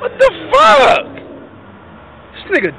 what the fuck? This nigga